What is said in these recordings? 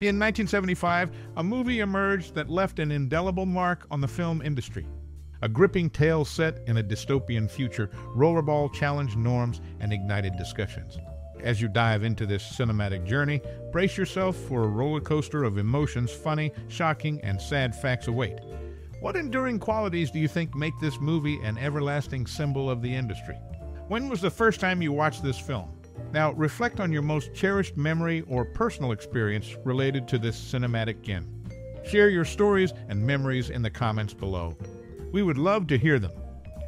In 1975, a movie emerged that left an indelible mark on the film industry. A gripping tale set in a dystopian future, Rollerball challenged norms and ignited discussions. As you dive into this cinematic journey, brace yourself for a roller coaster of emotions, funny, shocking, and sad facts await. What enduring qualities do you think make this movie an everlasting symbol of the industry? When was the first time you watched this film? Now, reflect on your most cherished memory or personal experience related to this cinematic gem. Share your stories and memories in the comments below. We would love to hear them.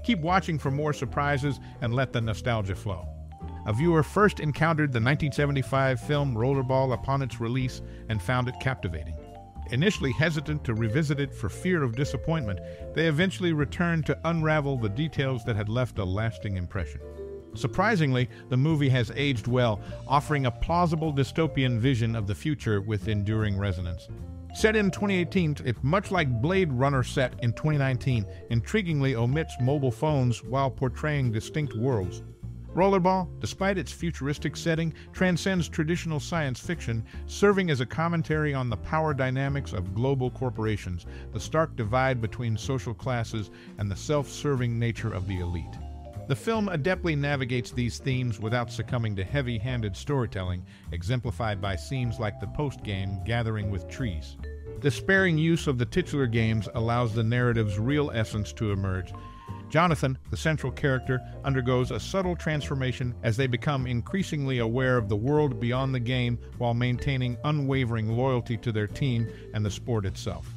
Keep watching for more surprises and let the nostalgia flow. A viewer first encountered the 1975 film Rollerball upon its release and found it captivating. Initially hesitant to revisit it for fear of disappointment, they eventually returned to unravel the details that had left a lasting impression. Surprisingly, the movie has aged well, offering a plausible dystopian vision of the future with enduring resonance. Set in 2018, it, much like Blade Runner set in 2019, intriguingly omits mobile phones while portraying distinct worlds. Rollerball, despite its futuristic setting, transcends traditional science fiction, serving as a commentary on the power dynamics of global corporations, the stark divide between social classes, and the self-serving nature of the elite. The film adeptly navigates these themes without succumbing to heavy-handed storytelling, exemplified by scenes like the post-game Gathering with Trees. The sparing use of the titular games allows the narrative's real essence to emerge, Jonathan, the central character, undergoes a subtle transformation as they become increasingly aware of the world beyond the game while maintaining unwavering loyalty to their team and the sport itself.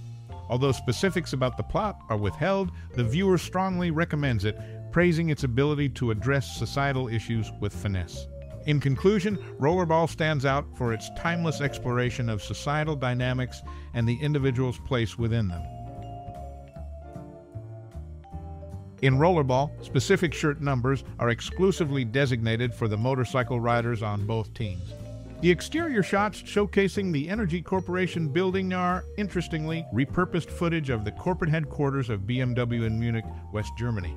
Although specifics about the plot are withheld, the viewer strongly recommends it, praising its ability to address societal issues with finesse. In conclusion, Rollerball stands out for its timeless exploration of societal dynamics and the individual's place within them. In rollerball, specific shirt numbers are exclusively designated for the motorcycle riders on both teams. The exterior shots showcasing the Energy Corporation building are, interestingly, repurposed footage of the corporate headquarters of BMW in Munich, West Germany.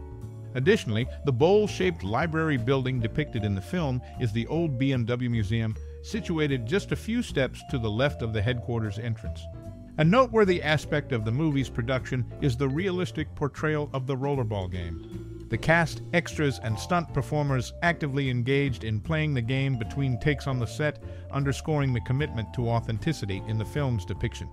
Additionally, the bowl-shaped library building depicted in the film is the old BMW museum, situated just a few steps to the left of the headquarters entrance. A noteworthy aspect of the movie's production is the realistic portrayal of the rollerball game. The cast, extras, and stunt performers actively engaged in playing the game between takes on the set, underscoring the commitment to authenticity in the film's depiction.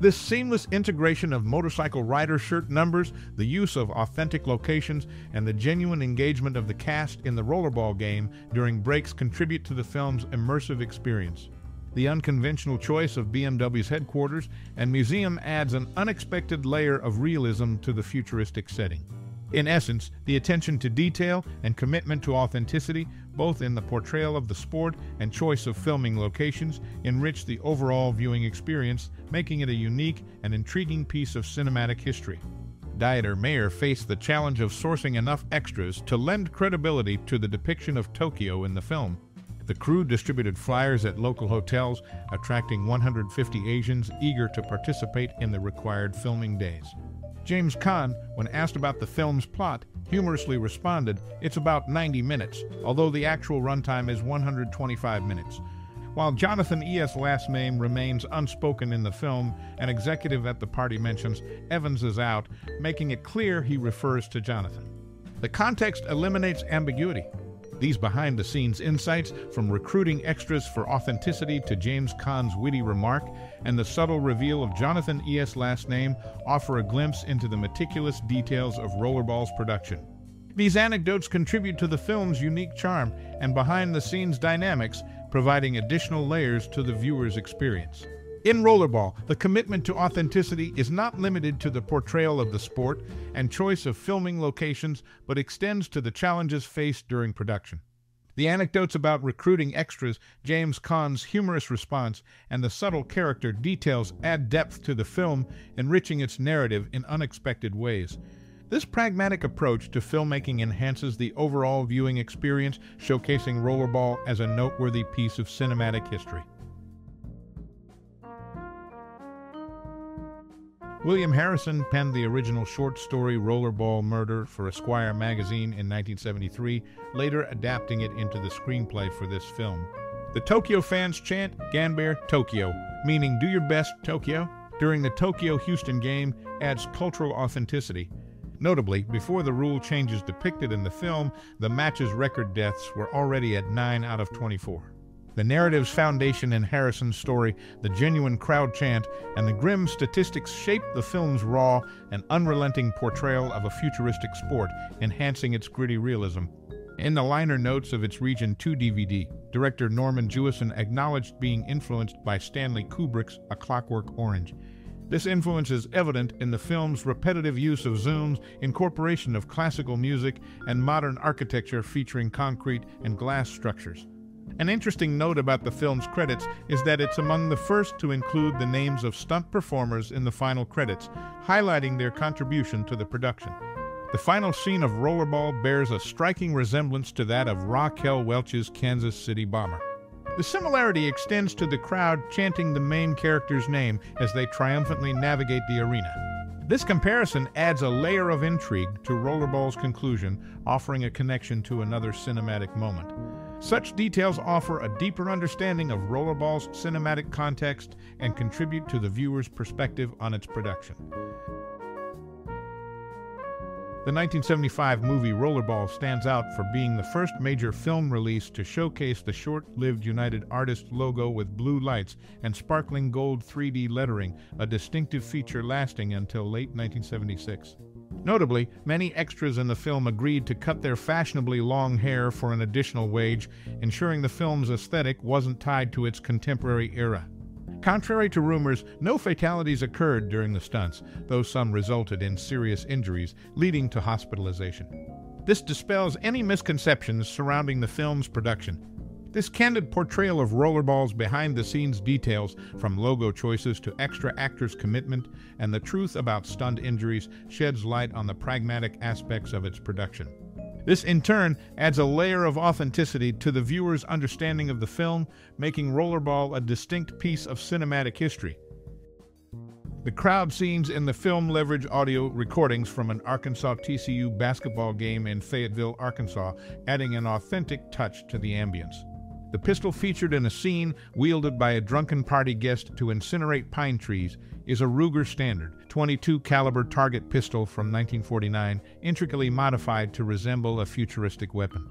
This seamless integration of motorcycle rider shirt numbers, the use of authentic locations, and the genuine engagement of the cast in the rollerball game during breaks contribute to the film's immersive experience. The unconventional choice of BMW's headquarters and museum adds an unexpected layer of realism to the futuristic setting. In essence, the attention to detail and commitment to authenticity, both in the portrayal of the sport and choice of filming locations, enrich the overall viewing experience, making it a unique and intriguing piece of cinematic history. Dieter Mayer faced the challenge of sourcing enough extras to lend credibility to the depiction of Tokyo in the film, the crew distributed flyers at local hotels, attracting 150 Asians eager to participate in the required filming days. James Caan, when asked about the film's plot, humorously responded, It's about 90 minutes, although the actual runtime is 125 minutes. While Jonathan E.'s last name remains unspoken in the film, an executive at the party mentions Evans is out, making it clear he refers to Jonathan. The context eliminates ambiguity. These behind the scenes insights, from recruiting extras for authenticity to James Caan's witty remark, and the subtle reveal of Jonathan E.S. last name, offer a glimpse into the meticulous details of Rollerball's production. These anecdotes contribute to the film's unique charm and behind the scenes dynamics, providing additional layers to the viewer's experience. In Rollerball, the commitment to authenticity is not limited to the portrayal of the sport and choice of filming locations, but extends to the challenges faced during production. The anecdotes about recruiting extras, James Caan's humorous response, and the subtle character details add depth to the film, enriching its narrative in unexpected ways. This pragmatic approach to filmmaking enhances the overall viewing experience, showcasing Rollerball as a noteworthy piece of cinematic history. William Harrison penned the original short story Rollerball Murder for Esquire magazine in 1973, later adapting it into the screenplay for this film. The Tokyo fans chant Ganbare Tokyo, meaning do your best, Tokyo, during the Tokyo Houston game adds cultural authenticity. Notably, before the rule changes depicted in the film, the match's record deaths were already at 9 out of 24. The narrative's foundation in Harrison's story, the genuine crowd chant, and the grim statistics shape the film's raw and unrelenting portrayal of a futuristic sport, enhancing its gritty realism. In the liner notes of its Region 2 DVD, director Norman Jewison acknowledged being influenced by Stanley Kubrick's A Clockwork Orange. This influence is evident in the film's repetitive use of zooms, incorporation of classical music, and modern architecture featuring concrete and glass structures. An interesting note about the film's credits is that it's among the first to include the names of stunt performers in the final credits, highlighting their contribution to the production. The final scene of Rollerball bears a striking resemblance to that of Raquel Welch's Kansas City Bomber. The similarity extends to the crowd chanting the main character's name as they triumphantly navigate the arena. This comparison adds a layer of intrigue to Rollerball's conclusion, offering a connection to another cinematic moment. Such details offer a deeper understanding of Rollerball's cinematic context and contribute to the viewer's perspective on its production. The 1975 movie Rollerball stands out for being the first major film release to showcase the short-lived United Artists logo with blue lights and sparkling gold 3D lettering, a distinctive feature lasting until late 1976. Notably, many extras in the film agreed to cut their fashionably long hair for an additional wage, ensuring the film's aesthetic wasn't tied to its contemporary era. Contrary to rumors, no fatalities occurred during the stunts, though some resulted in serious injuries, leading to hospitalization. This dispels any misconceptions surrounding the film's production. This candid portrayal of Rollerball's behind the scenes details, from logo choices to extra actors' commitment, and the truth about stunt injuries, sheds light on the pragmatic aspects of its production. This, in turn, adds a layer of authenticity to the viewer's understanding of the film, making Rollerball a distinct piece of cinematic history. The crowd scenes in the film leverage audio recordings from an Arkansas TCU basketball game in Fayetteville, Arkansas, adding an authentic touch to the ambience. The pistol featured in a scene wielded by a drunken party guest to incinerate pine trees is a Ruger Standard 22 caliber target pistol from 1949, intricately modified to resemble a futuristic weapon.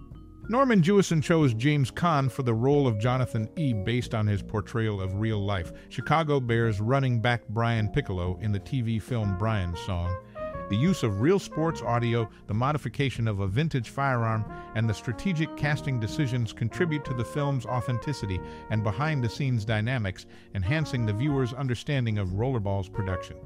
Norman Jewison chose James Caan for the role of Jonathan E. based on his portrayal of real life Chicago Bears running back Brian Piccolo in the TV film Brian's Song. The use of real sports audio, the modification of a vintage firearm, and the strategic casting decisions contribute to the film's authenticity and behind the scenes dynamics, enhancing the viewer's understanding of Rollerball's production.